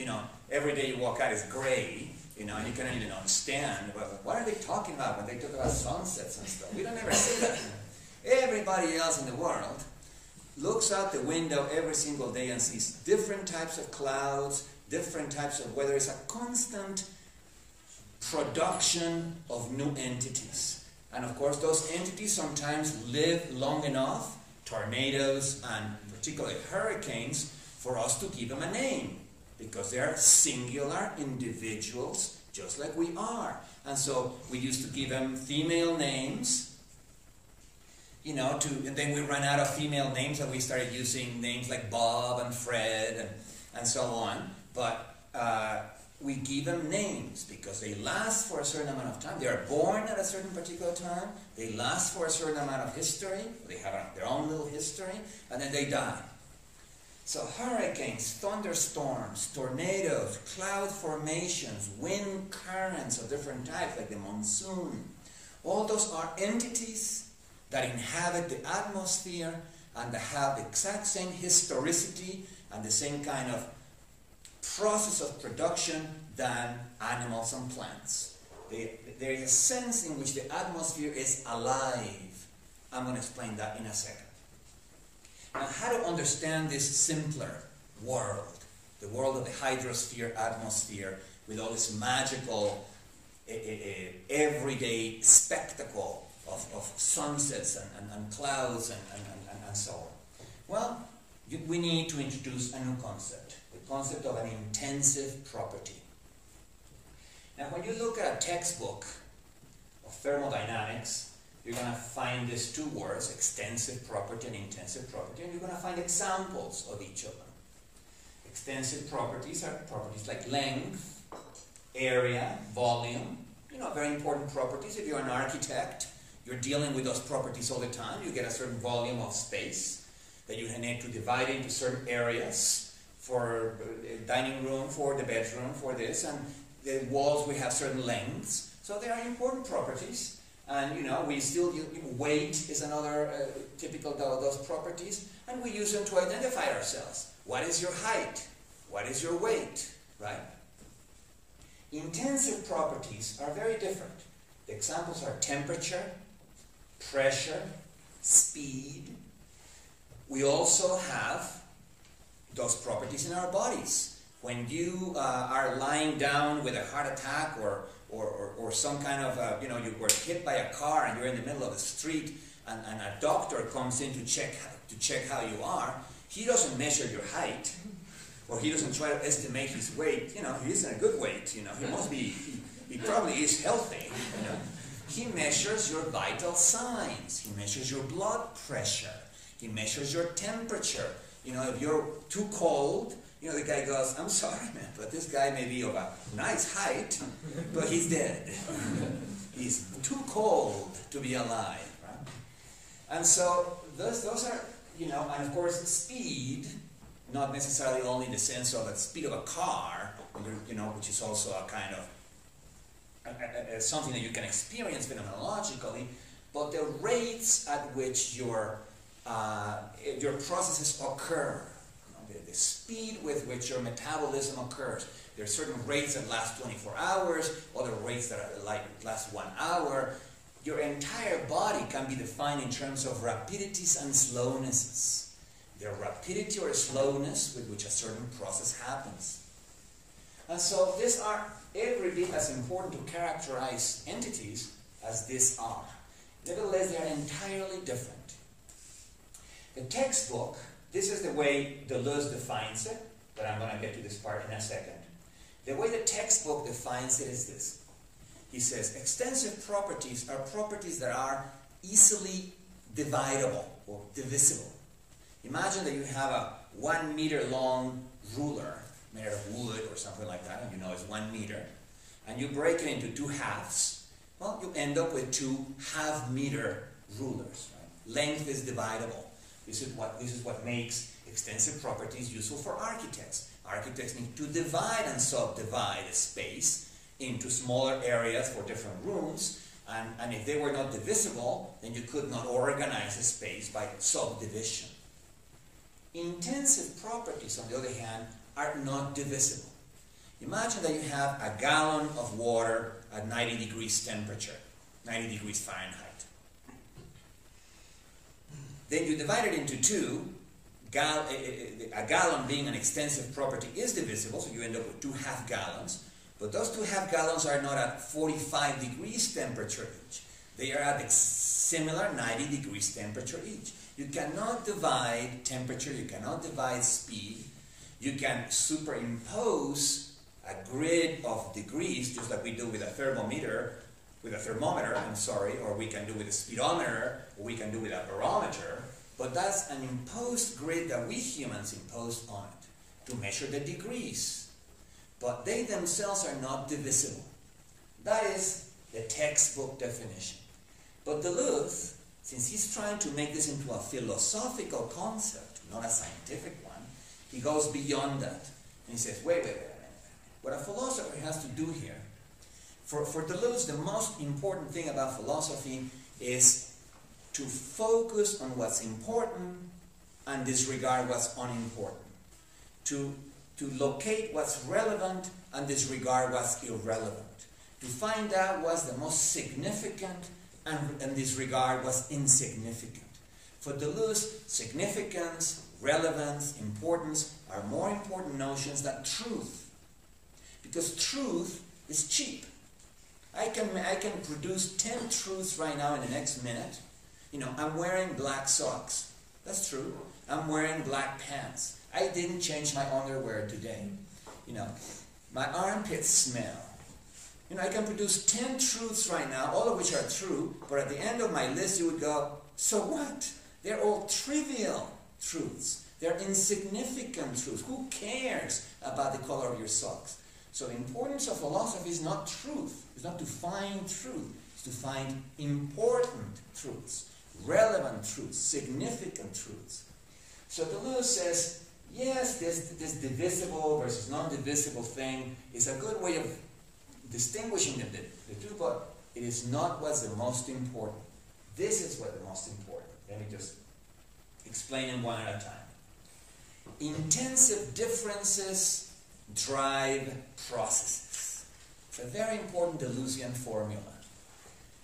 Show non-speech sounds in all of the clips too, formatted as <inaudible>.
you know, every day you walk out is gray, you know, and you cannot even understand. But what are they talking about when they talk about sunsets and stuff? We don't ever see that. Everybody else in the world looks out the window every single day and sees different types of clouds, different types of weather. It's a constant production of new entities. And of course, those entities sometimes live long enough, tornadoes and particularly hurricanes, for us to give them a name because they are singular individuals just like we are. And so we used to give them female names, you know, to, and then we ran out of female names and we started using names like Bob and Fred and, and so on. But uh, we give them names because they last for a certain amount of time. They are born at a certain particular time. They last for a certain amount of history. They have their own little history, and then they die. So hurricanes, thunderstorms, tornadoes, cloud formations, wind currents of different types, like the monsoon, all those are entities that inhabit the atmosphere and have the exact same historicity and the same kind of process of production than animals and plants. They, there is a sense in which the atmosphere is alive. I'm going to explain that in a second. Now, how to understand this simpler world, the world of the hydrosphere, atmosphere, with all this magical, uh, uh, everyday spectacle of, of sunsets and, and, and clouds and, and, and, so on? Well, we need to introduce a new concept the concept of an intensive property. Now, when you look at a textbook of thermodynamics, you're going to find these two words, extensive property and intensive property, and you're going to find examples of each of them. Extensive properties are properties like length, area, volume, you know, very important properties. If you're an architect, you're dealing with those properties all the time. You get a certain volume of space that you need to divide into certain areas for uh, dining room, for the bedroom, for this, and the walls we have certain lengths. So they are important properties. And you know, we still use weight is another uh, typical of those properties, and we use them to identify ourselves. What is your height? What is your weight? Right? Intensive properties are very different. The examples are temperature, pressure, speed. We also have those properties in our bodies. When you uh, are lying down with a heart attack or, or, or, or some kind of, uh, you know, you were hit by a car and you're in the middle of the street and, and a doctor comes in to check, to check how you are, he doesn't measure your height or he doesn't try to estimate his weight. You know, he's in a good weight, you know, he must be, he, he probably is healthy, you know. He measures your vital signs. He measures your blood pressure. He measures your temperature. You know, if you're too cold, you know, the guy goes, I'm sorry, <laughs> man, but this guy may be of a nice height, but he's dead. <laughs> he's too cold to be alive, right? And so those, those are, you know, and of course speed, not necessarily only in the sense of the speed of a car, you know, which is also a kind of a, a, a, something that you can experience phenomenologically, but the rates at which your uh, your processes occur. The, speed with which your metabolism occurs. There are certain rates that last 24 hours, other rates that last one hour. Your entire body can be defined in terms of rapidities and slownesses. The rapidity or slowness with which a certain process happens. And so these are every bit as important to characterize entities as these are. Nevertheless, they are entirely different. The textbook, this is the way Deleuze defines it, but I'm going to get to this part in a second. The way the textbook defines it is this. He says, extensive properties are properties that are easily dividable or divisible. Imagine that you have a one meter long ruler made of wood or something like that, and you know it's one meter, and you break it into two halves. Well, you end up with two half meter rulers. Right? Length is dividable. This is what, this is what makes extensive properties useful for architects. Architects need to divide and subdivide a space into smaller areas for different rooms. And, and if they were not divisible, then you could not organize a space by subdivision. Intensive properties, on the other hand, are not divisible. Imagine that you have a gallon of water at 90 degrees temperature, 90 degrees Fahrenheit. Then you divide it into two. Gal eh, eh, eh, a gallon being an extensive property is divisible, so you end up with two half gallons. But those two half gallons are not at 45 degrees temperature each. They are at similar 90 degrees temperature each. You cannot divide temperature, you cannot divide speed. You can superimpose a grid of degrees, just like we do with a thermometer, with a thermometer, I'm sorry, or we can do with a speedometer, or we can do with a barometer, but that's an imposed grid that we humans imposed on it to measure the degrees. But they themselves are not divisible. That is the textbook definition. But Deleuze, since he's trying to make this into a philosophical concept, not a scientific one, he goes beyond that. And he says, wait, wait, wait, wait. What a philosopher has to do here, for, for Deleuze, the most important thing about philosophy is to focus on what's important and disregard what's unimportant. To, to locate what's relevant and disregard what's irrelevant. To find out what's the most significant and, and disregard what's insignificant. For Deleuze, significance, relevance, importance are more important notions than truth. Because truth is cheap. I can, I can produce 10 truths right now in the next minute. You know, I'm wearing black socks. That's true. I'm wearing black pants. I didn't change my underwear today. You know, my armpits smell. You know, I can produce 10 truths right now, all of which are true, but at the end of my list you would go, so what? They're all trivial truths. They're insignificant truths. Who cares about the color of your socks? So the importance of philosophy is not truth. It's not to find truth. It's to find important truths, relevant truths, significant truths. So Deleuze says, yes, this, this divisible versus non-divisible thing is a good way of distinguishing the, the, the two, but it is not what's the most important. This is what the most important. Let me just explain them one at a time. Intensive differences drive processes. It's a very important Deleuzian formula.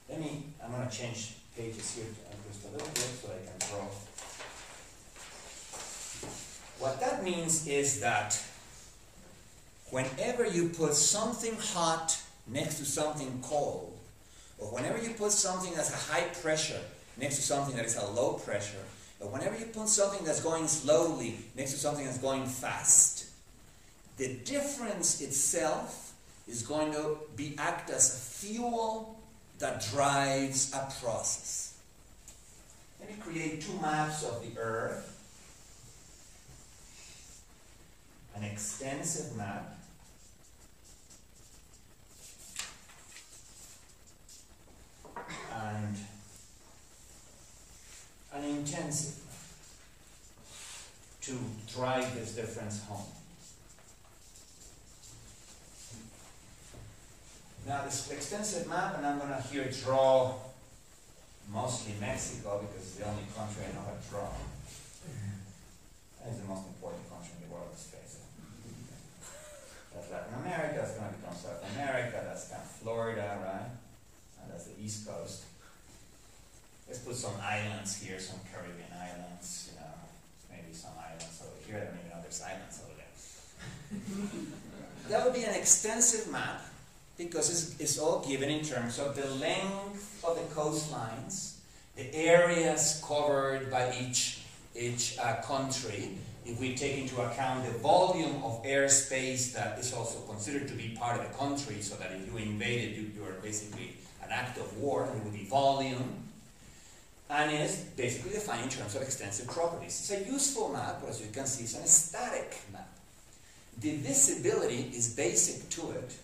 Let me, I'm going to change pages here just a little bit so I can draw. What that means is that whenever you put something hot next to something cold, or whenever you put something that's a high pressure next to something that is a low pressure, or whenever you put something that's going slowly next to something that's going fast, the difference itself is going to be act as a fuel that drives a process. Let me create two maps of the Earth. An extensive map. And an intensive map to drive this difference home. Now this extensive map, and I'm going to here draw mostly Mexico because it's the only country I know how to draw. Is the most important country in the world, let's face it. That's Latin America, that's going to become South America, that's kind of Florida, right? And that's the East Coast. Let's put some islands here, some Caribbean islands, you know, maybe some islands over here. I don't even know there's islands over there. <laughs> that would be an extensive map because it's, it's all given in terms of the length of the coastlines, the areas covered by each, each uh, country, if we take into account the volume of airspace that is also considered to be part of the country, so that if you invade it, you, you are basically an act of war, and it would be volume. And it's basically defined in terms of extensive properties. It's a useful map, but as you can see, it's a static map. Divisibility is basic to it,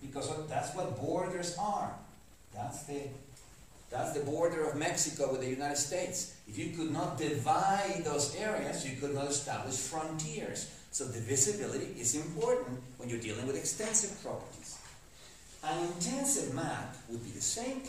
because that's what borders are. That's the, that's the border of Mexico with the United States. If you could not divide those areas, you could not establish frontiers. So divisibility is important when you're dealing with extensive properties. An intensive map would be the same